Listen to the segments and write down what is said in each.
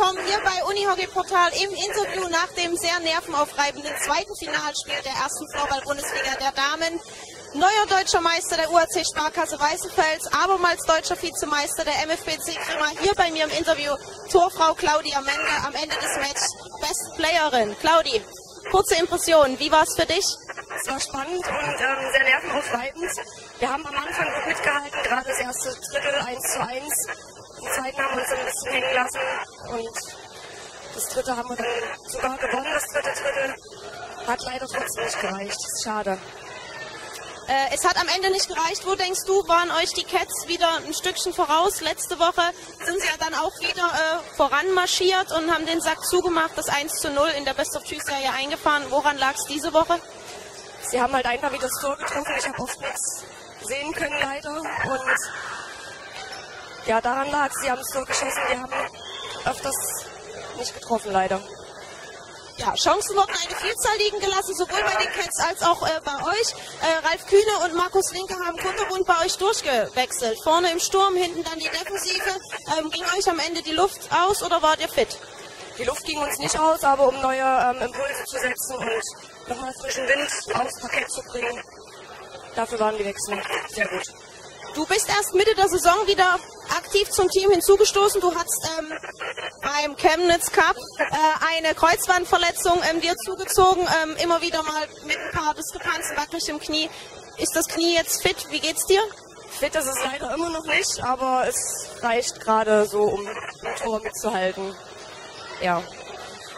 willkommen hier bei Unihockey Portal im Interview nach dem sehr nervenaufreibenden zweiten Finalspiel der ersten Floorball-Bundesliga der Damen. Neuer deutscher Meister der UAC Sparkasse Weißenfels, abermals deutscher Vizemeister der MFBC Krima. Hier bei mir im Interview Torfrau Claudia Mende am Ende des Matches Best Playerin. Claudi, kurze Impression, wie war es für dich? Es war spannend und ähm, sehr nervenaufreibend. Wir haben am Anfang gut mitgehalten, gerade das erste Drittel 1 zu 1. Die zweiten haben uns ein bisschen hängen lassen und das dritte haben wir dann sogar gewonnen, das dritte Drittel. Hat leider trotzdem nicht gereicht. Schade. Äh, es hat am Ende nicht gereicht. Wo denkst du, waren euch die Cats wieder ein Stückchen voraus? Letzte Woche sind sie ja dann auch wieder äh, voranmarschiert und haben den Sack zugemacht, das 1 zu 0 in der Best of Two Serie eingefahren. Woran lag es diese Woche? Sie haben halt einfach wieder das Tor getroffen. Ich habe oft nichts sehen können leider. Und ja, daran lag es. Sie haben das Tor geschossen. Wir haben öfters nicht getroffen leider. Ja, Chancen wurden eine Vielzahl liegen gelassen, sowohl bei den Cats als auch äh, bei euch. Äh, Ralf Kühne und Markus Linke haben kunterbunt bei euch durchgewechselt. Vorne im Sturm, hinten dann die Defensive. Ähm, ging euch am Ende die Luft aus oder wart ihr fit? Die Luft ging uns nicht aus, aber um neue ähm, Impulse zu setzen und nochmal frischen Wind aufs Parkett zu bringen, dafür waren die Wechsel sehr gut. Du bist erst Mitte der Saison wieder aktiv zum Team hinzugestoßen. Du hast ähm, beim Chemnitz Cup äh, eine Kreuzbandverletzung ähm, dir zugezogen, ähm, immer wieder mal mit ein paar Diskrepanzen wackelig im Knie. Ist das Knie jetzt fit? Wie geht's dir? Fit ist es leider immer noch nicht, aber es reicht gerade so, um ein Tor mitzuhalten. Ja.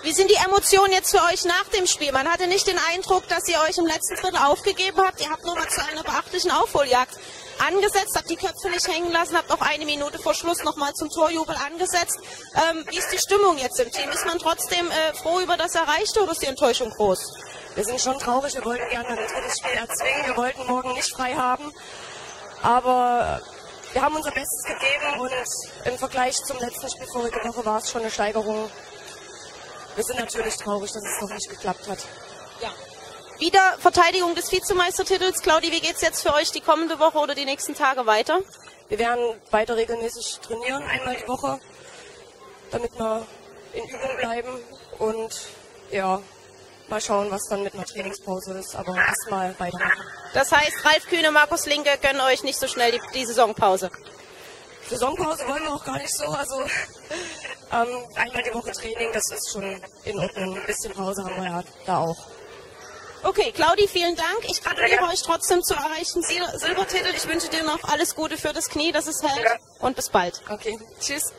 Wie sind die Emotionen jetzt für euch nach dem Spiel? Man hatte nicht den Eindruck, dass ihr euch im letzten Drittel aufgegeben habt. Ihr habt nur mal zu einer beachtlichen Aufholjagd angesetzt, habt die Köpfe nicht hängen lassen, habt auch eine Minute vor Schluss nochmal zum Torjubel angesetzt. Ähm, wie ist die Stimmung jetzt im Team? Ist man trotzdem äh, froh über das Erreichte oder ist die Enttäuschung groß? Wir sind schon traurig, wir wollten gerne ein drittes Spiel erzwingen, wir wollten morgen nicht frei haben, aber wir haben unser Bestes gegeben und im Vergleich zum letzten Spiel vorige Woche war es schon eine Steigerung. Wir sind natürlich traurig, dass es noch nicht geklappt hat. Ja. Wieder Verteidigung des Vizemeistertitels. Claudi, wie geht es jetzt für euch die kommende Woche oder die nächsten Tage weiter? Wir werden weiter regelmäßig trainieren, einmal die Woche, damit wir in Übung bleiben und ja, mal schauen, was dann mit einer Trainingspause ist, aber erstmal weitermachen. Das heißt, Ralf Kühne, Markus Linke gönnen euch nicht so schnell die, die Saisonpause. Saisonpause wollen wir auch gar nicht so, also ähm, einmal die Woche Training, das ist schon in Ordnung. Ein bisschen Pause haben wir ja da auch. Okay, Claudi, vielen Dank. Ich gratuliere euch trotzdem zu erreichen Sil Silbertitel. Ich wünsche dir noch alles Gute für das Knie, dass es hält. Und bis bald. Okay, tschüss.